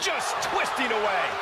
just twisting away.